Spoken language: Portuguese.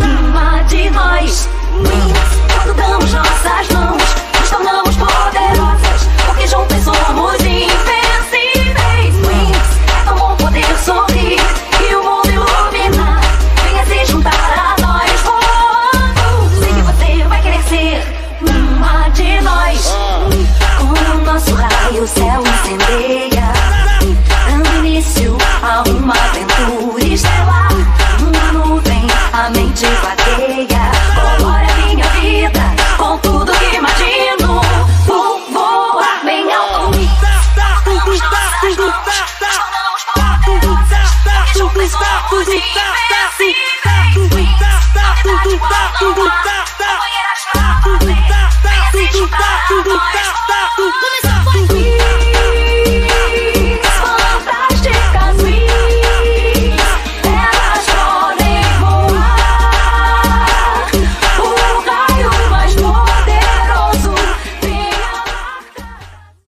uma de nós. Quando damos nossas mãos, nos tornamos poderosas, porque juntas somos invencíveis. É tão bom poder sorrir e o mundo iluminar. Venha se juntar a nós voando. Sei que você vai querer ser uma de nós. A mente vagueia. Colore a minha vida com tudo que imagino. Vou voar bem alto. Tornamos